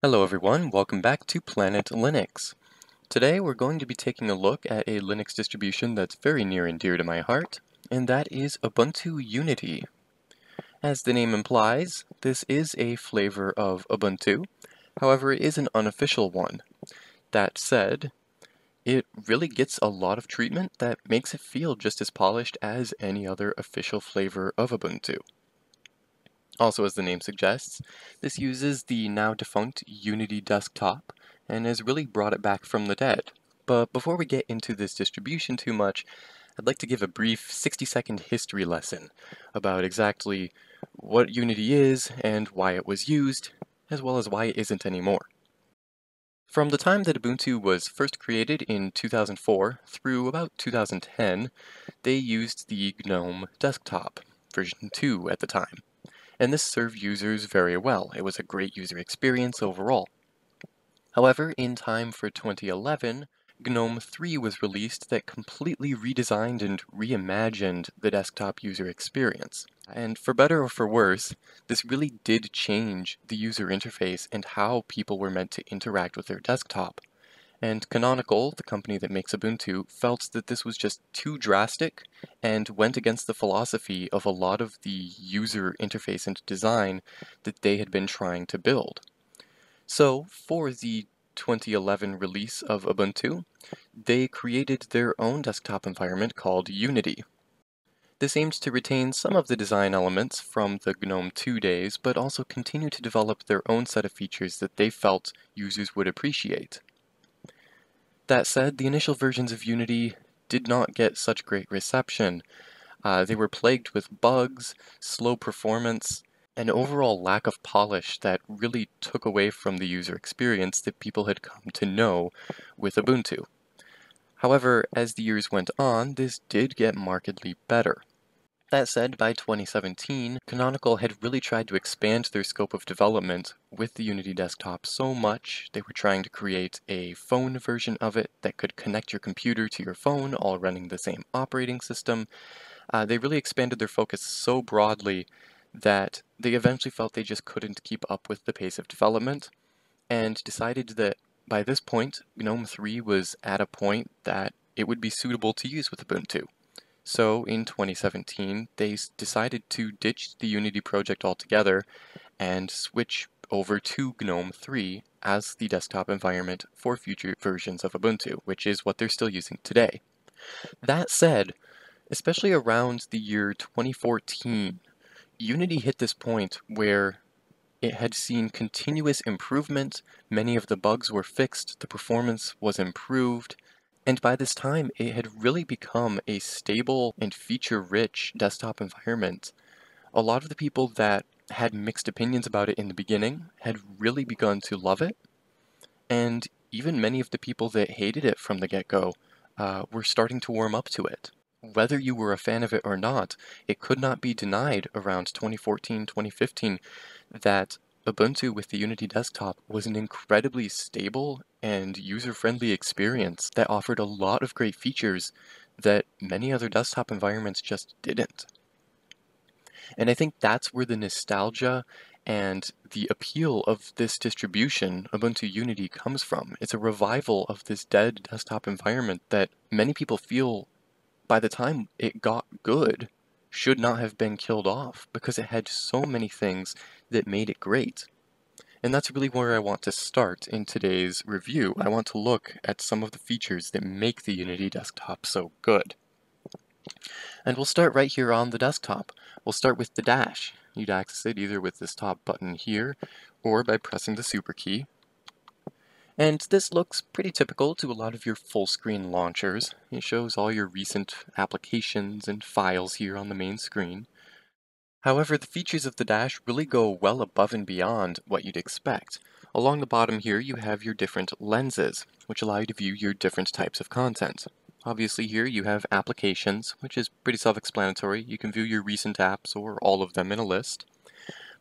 Hello everyone, welcome back to Planet Linux. Today we're going to be taking a look at a Linux distribution that's very near and dear to my heart, and that is Ubuntu Unity. As the name implies, this is a flavor of Ubuntu, however it is an unofficial one. That said, it really gets a lot of treatment that makes it feel just as polished as any other official flavor of Ubuntu. Also, as the name suggests, this uses the now defunct Unity desktop and has really brought it back from the dead. But before we get into this distribution too much, I'd like to give a brief 60 second history lesson about exactly what Unity is and why it was used, as well as why it isn't anymore. From the time that Ubuntu was first created in 2004 through about 2010, they used the GNOME desktop, version 2 at the time and this served users very well. It was a great user experience overall. However, in time for 2011, GNOME 3 was released that completely redesigned and reimagined the desktop user experience. And for better or for worse, this really did change the user interface and how people were meant to interact with their desktop. And Canonical, the company that makes Ubuntu, felt that this was just too drastic and went against the philosophy of a lot of the user interface and design that they had been trying to build. So, for the 2011 release of Ubuntu, they created their own desktop environment called Unity. This aimed to retain some of the design elements from the GNOME 2 days, but also continue to develop their own set of features that they felt users would appreciate. That said, the initial versions of Unity did not get such great reception. Uh, they were plagued with bugs, slow performance, an overall lack of polish that really took away from the user experience that people had come to know with Ubuntu. However, as the years went on, this did get markedly better. That said, by 2017, Canonical had really tried to expand their scope of development with the Unity desktop so much they were trying to create a phone version of it that could connect your computer to your phone, all running the same operating system. Uh, they really expanded their focus so broadly that they eventually felt they just couldn't keep up with the pace of development and decided that by this point, GNOME 3 was at a point that it would be suitable to use with Ubuntu. So in 2017, they decided to ditch the Unity project altogether and switch over to GNOME 3 as the desktop environment for future versions of Ubuntu, which is what they're still using today. That said, especially around the year 2014, Unity hit this point where it had seen continuous improvement, many of the bugs were fixed, the performance was improved, and by this time, it had really become a stable and feature-rich desktop environment. A lot of the people that had mixed opinions about it in the beginning had really begun to love it, and even many of the people that hated it from the get-go uh, were starting to warm up to it. Whether you were a fan of it or not, it could not be denied around 2014-2015 that Ubuntu with the Unity desktop was an incredibly stable and user-friendly experience that offered a lot of great features that many other desktop environments just didn't. And I think that's where the nostalgia and the appeal of this distribution, Ubuntu Unity, comes from. It's a revival of this dead desktop environment that many people feel by the time it got good should not have been killed off because it had so many things that made it great. And that's really where I want to start in today's review. I want to look at some of the features that make the Unity desktop so good. And we'll start right here on the desktop. We'll start with the dash. You'd access it either with this top button here, or by pressing the super key. And this looks pretty typical to a lot of your full screen launchers. It shows all your recent applications and files here on the main screen. However, the features of the dash really go well above and beyond what you'd expect. Along the bottom here, you have your different lenses, which allow you to view your different types of content. Obviously here you have applications, which is pretty self-explanatory. You can view your recent apps or all of them in a list.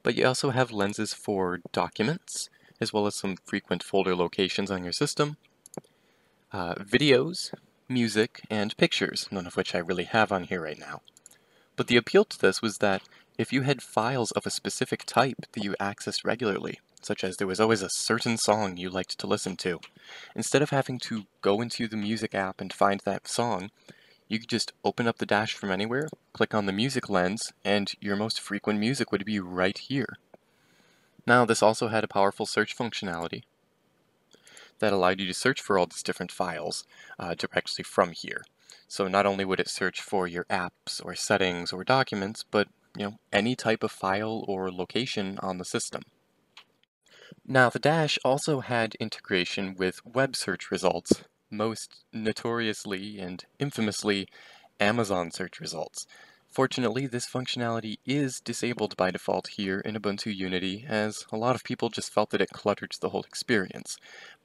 But you also have lenses for documents, as well as some frequent folder locations on your system, uh, videos, music, and pictures, none of which I really have on here right now. But the appeal to this was that if you had files of a specific type that you accessed regularly, such as there was always a certain song you liked to listen to. Instead of having to go into the music app and find that song, you could just open up the dash from anywhere, click on the music lens, and your most frequent music would be right here. Now, this also had a powerful search functionality that allowed you to search for all these different files uh, directly from here. So not only would it search for your apps or settings or documents, but you know any type of file or location on the system. Now the Dash also had integration with web search results, most notoriously and infamously Amazon search results. Fortunately, this functionality is disabled by default here in Ubuntu Unity, as a lot of people just felt that it cluttered the whole experience.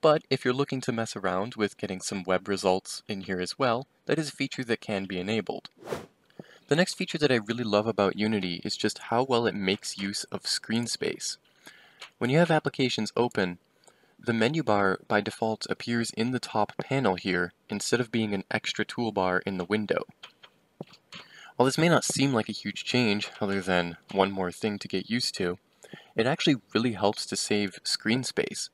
But if you're looking to mess around with getting some web results in here as well, that is a feature that can be enabled. The next feature that I really love about Unity is just how well it makes use of screen space. When you have applications open, the menu bar by default appears in the top panel here instead of being an extra toolbar in the window. While this may not seem like a huge change, other than one more thing to get used to, it actually really helps to save screen space.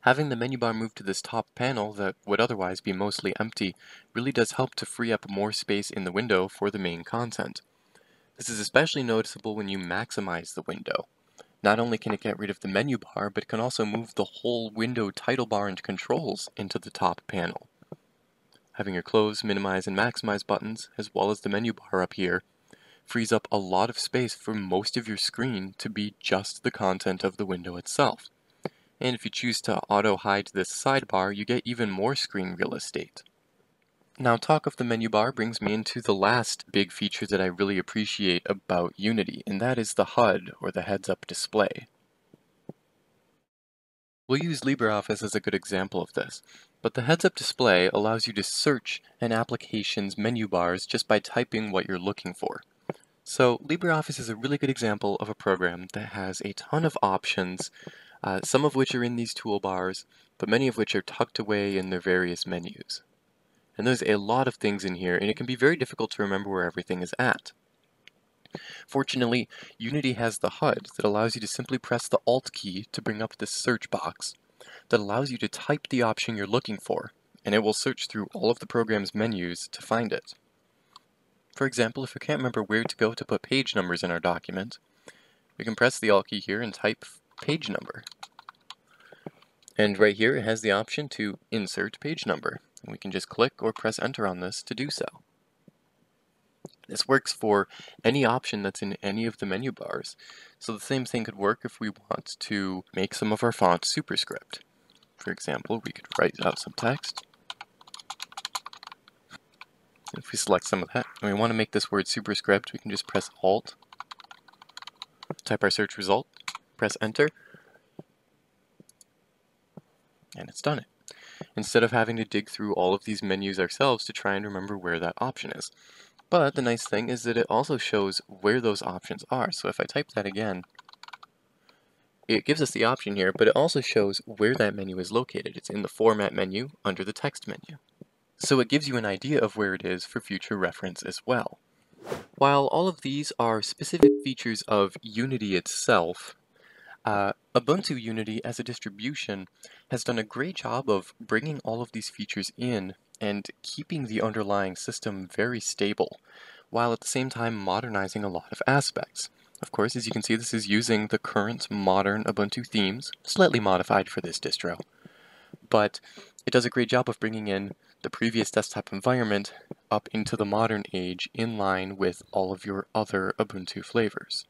Having the menu bar move to this top panel that would otherwise be mostly empty really does help to free up more space in the window for the main content. This is especially noticeable when you maximize the window. Not only can it get rid of the menu bar, but it can also move the whole window title bar and controls into the top panel. Having your close, minimize, and maximize buttons, as well as the menu bar up here, frees up a lot of space for most of your screen to be just the content of the window itself. And if you choose to auto-hide this sidebar, you get even more screen real estate. Now talk of the menu bar brings me into the last big feature that I really appreciate about Unity, and that is the HUD, or the heads-up display. We'll use LibreOffice as a good example of this, but the heads-up display allows you to search an application's menu bars just by typing what you're looking for. So LibreOffice is a really good example of a program that has a ton of options, uh, some of which are in these toolbars, but many of which are tucked away in their various menus. And there's a lot of things in here, and it can be very difficult to remember where everything is at. Fortunately, Unity has the HUD that allows you to simply press the Alt key to bring up this search box that allows you to type the option you're looking for, and it will search through all of the program's menus to find it. For example, if we can't remember where to go to put page numbers in our document, we can press the Alt key here and type page number. And right here it has the option to insert page number. And we can just click or press enter on this to do so. This works for any option that's in any of the menu bars. So the same thing could work if we want to make some of our fonts superscript. For example, we could write out some text. If we select some of that, and we want to make this word superscript, we can just press Alt, type our search result, press Enter, and it's done it instead of having to dig through all of these menus ourselves to try and remember where that option is. But the nice thing is that it also shows where those options are. So if I type that again, it gives us the option here, but it also shows where that menu is located. It's in the Format menu under the Text menu. So it gives you an idea of where it is for future reference as well. While all of these are specific features of Unity itself, uh, Ubuntu Unity as a distribution has done a great job of bringing all of these features in and keeping the underlying system very stable, while at the same time modernizing a lot of aspects. Of course, as you can see, this is using the current modern Ubuntu themes, slightly modified for this distro. But it does a great job of bringing in the previous desktop environment up into the modern age in line with all of your other Ubuntu flavors.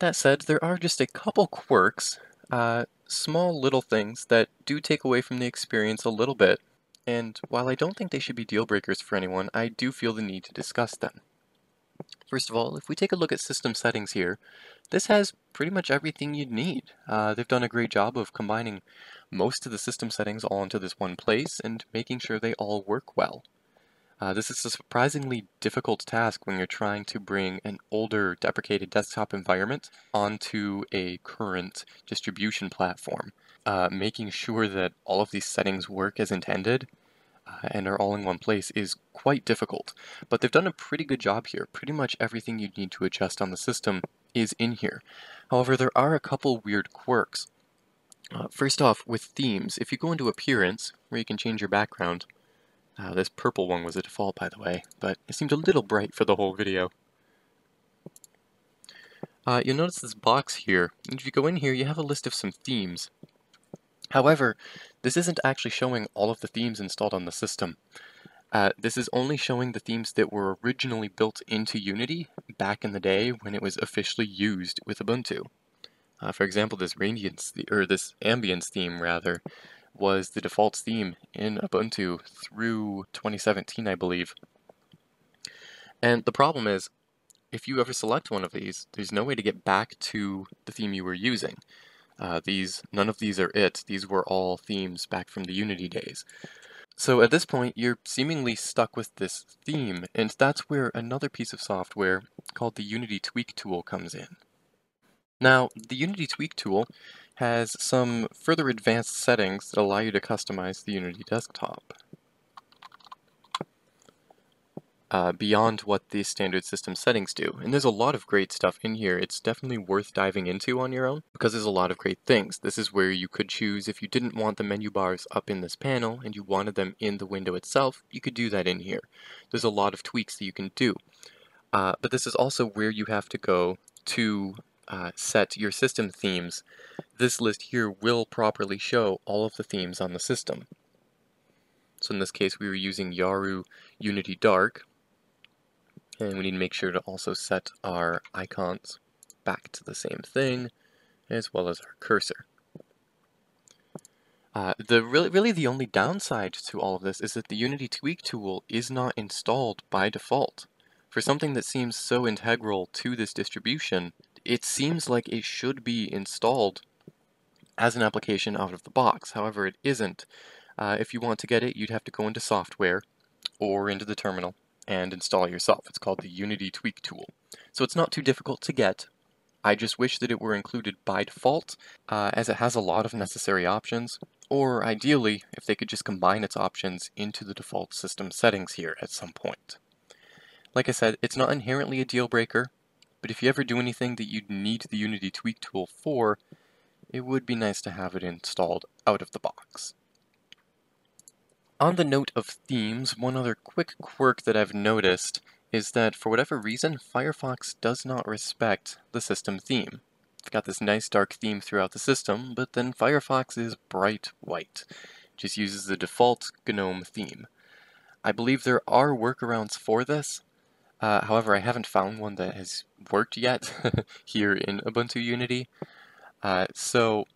That said, there are just a couple quirks, uh, small little things that do take away from the experience a little bit, and while I don't think they should be deal breakers for anyone, I do feel the need to discuss them. First of all, if we take a look at system settings here, this has pretty much everything you'd need. Uh, they've done a great job of combining most of the system settings all into this one place and making sure they all work well. Uh, this is a surprisingly difficult task when you're trying to bring an older deprecated desktop environment onto a current distribution platform. Uh, making sure that all of these settings work as intended uh, and are all in one place is quite difficult. But they've done a pretty good job here. Pretty much everything you need to adjust on the system is in here. However, there are a couple weird quirks. Uh, first off, with themes, if you go into Appearance, where you can change your background, uh, this purple one was a default, by the way, but it seemed a little bright for the whole video. Uh, you'll notice this box here, and if you go in here, you have a list of some themes. However, this isn't actually showing all of the themes installed on the system. Uh, this is only showing the themes that were originally built into Unity back in the day when it was officially used with Ubuntu. Uh, for example, this radiance, or this ambience theme rather, was the default theme in Ubuntu through 2017, I believe. And the problem is, if you ever select one of these, there's no way to get back to the theme you were using. Uh, these, none of these are it. These were all themes back from the Unity days. So at this point, you're seemingly stuck with this theme, and that's where another piece of software called the Unity Tweak tool comes in. Now, the Unity Tweak tool has some further advanced settings that allow you to customize the Unity desktop. Uh, beyond what the standard system settings do. And there's a lot of great stuff in here. It's definitely worth diving into on your own because there's a lot of great things. This is where you could choose if you didn't want the menu bars up in this panel and you wanted them in the window itself, you could do that in here. There's a lot of tweaks that you can do. Uh, but this is also where you have to go to uh, set your system themes. This list here will properly show all of the themes on the system. So in this case we were using Yaru Unity Dark, and we need to make sure to also set our icons back to the same thing, as well as our cursor. Uh, the really, really the only downside to all of this is that the Unity Tweak tool is not installed by default. For something that seems so integral to this distribution, it seems like it should be installed as an application out of the box. However, it isn't. Uh, if you want to get it, you'd have to go into software or into the terminal and install it yourself. It's called the Unity Tweak tool. So it's not too difficult to get. I just wish that it were included by default, uh, as it has a lot of necessary options, or ideally, if they could just combine its options into the default system settings here at some point. Like I said, it's not inherently a deal breaker, but if you ever do anything that you'd need the Unity Tweak tool for, it would be nice to have it installed out of the box. On the note of themes, one other quick quirk that I've noticed is that for whatever reason, Firefox does not respect the system theme. It's got this nice dark theme throughout the system, but then Firefox is bright white. It just uses the default GNOME theme. I believe there are workarounds for this. Uh, however, I haven't found one that has worked yet here in Ubuntu Unity. Uh, so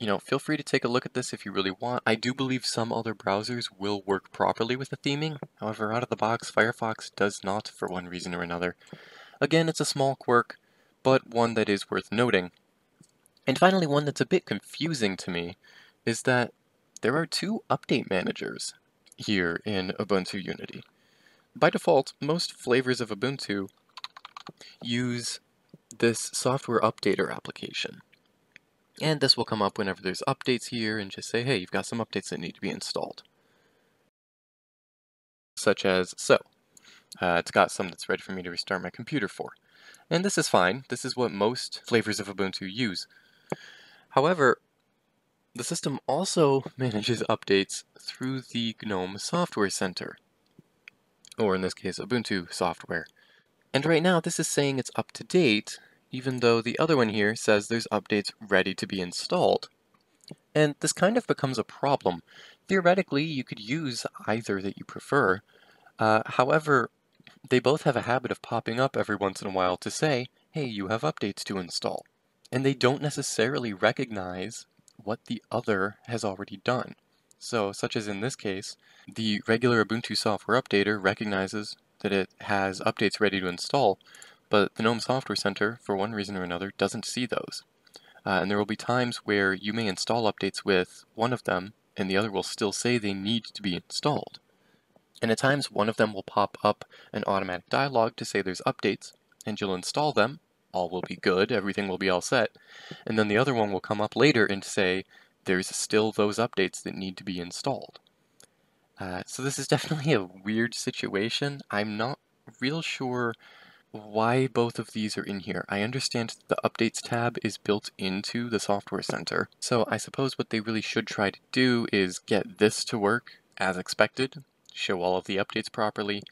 you know, feel free to take a look at this if you really want. I do believe some other browsers will work properly with the theming. However, out of the box, Firefox does not for one reason or another. Again, it's a small quirk, but one that is worth noting. And finally, one that's a bit confusing to me is that there are two update managers here in Ubuntu Unity. By default, most flavors of Ubuntu use this software updater application. And this will come up whenever there's updates here and just say, hey, you've got some updates that need to be installed. Such as so. Uh, it's got some that's ready for me to restart my computer for. And this is fine. This is what most flavors of Ubuntu use. However, the system also manages updates through the GNOME Software Center, or in this case, Ubuntu software. And right now, this is saying it's up to date, even though the other one here says there's updates ready to be installed. And this kind of becomes a problem. Theoretically, you could use either that you prefer. Uh, however, they both have a habit of popping up every once in a while to say, hey, you have updates to install. And they don't necessarily recognize what the other has already done. So, such as in this case, the regular Ubuntu software updater recognizes that it has updates ready to install, but the GNOME Software Center, for one reason or another, doesn't see those. Uh, and there will be times where you may install updates with one of them, and the other will still say they need to be installed. And at times, one of them will pop up an automatic dialog to say there's updates, and you'll install them, all will be good, everything will be all set, and then the other one will come up later and say there's still those updates that need to be installed. Uh, so this is definitely a weird situation. I'm not real sure why both of these are in here. I understand the Updates tab is built into the Software Center, so I suppose what they really should try to do is get this to work as expected, show all of the updates properly,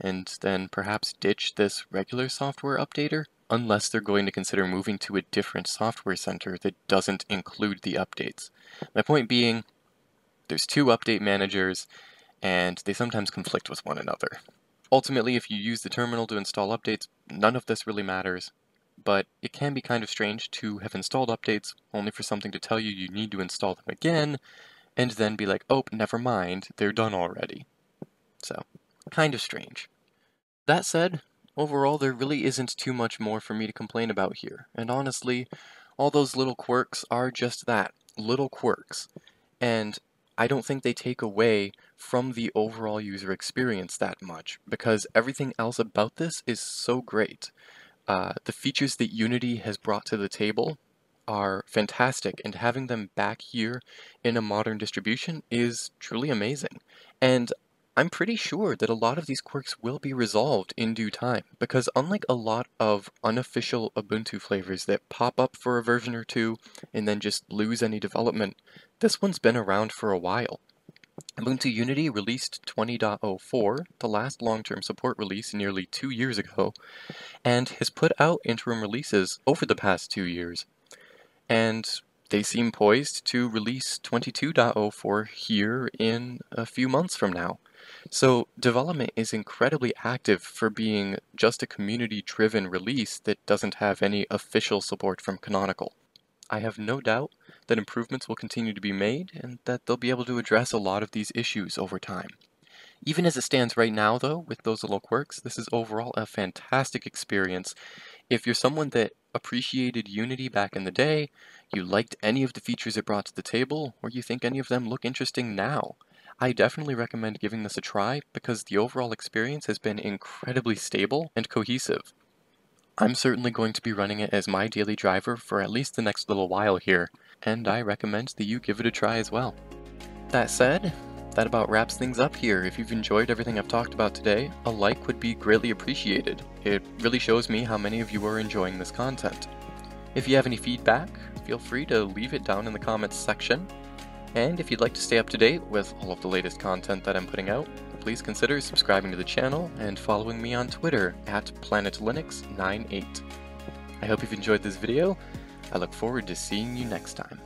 and then perhaps ditch this regular software updater, unless they're going to consider moving to a different software center that doesn't include the updates. My point being, there's two update managers, and they sometimes conflict with one another. Ultimately, if you use the terminal to install updates, none of this really matters, but it can be kind of strange to have installed updates only for something to tell you you need to install them again, and then be like, oh, never mind, they're done already. So, kind of strange. That said, overall there really isn't too much more for me to complain about here, and honestly, all those little quirks are just that, little quirks. And I don't think they take away from the overall user experience that much, because everything else about this is so great. Uh, the features that Unity has brought to the table are fantastic, and having them back here in a modern distribution is truly amazing. And I'm pretty sure that a lot of these quirks will be resolved in due time, because unlike a lot of unofficial Ubuntu flavors that pop up for a version or two and then just lose any development, this one's been around for a while. Ubuntu Unity released 20.04, the last long-term support release nearly two years ago, and has put out interim releases over the past two years. And they seem poised to release 22.04 here in a few months from now. So development is incredibly active for being just a community-driven release that doesn't have any official support from Canonical. I have no doubt that improvements will continue to be made and that they'll be able to address a lot of these issues over time. Even as it stands right now, though, with those little quirks, this is overall a fantastic experience. If you're someone that appreciated Unity back in the day, you liked any of the features it brought to the table, or you think any of them look interesting now, I definitely recommend giving this a try because the overall experience has been incredibly stable and cohesive. I'm certainly going to be running it as my daily driver for at least the next little while here, and I recommend that you give it a try as well. That said, that about wraps things up here. If you've enjoyed everything I've talked about today, a like would be greatly appreciated. It really shows me how many of you are enjoying this content. If you have any feedback, feel free to leave it down in the comments section, and if you'd like to stay up to date with all of the latest content that I'm putting out, please consider subscribing to the channel and following me on Twitter at PlanetLinux98. I hope you've enjoyed this video. I look forward to seeing you next time.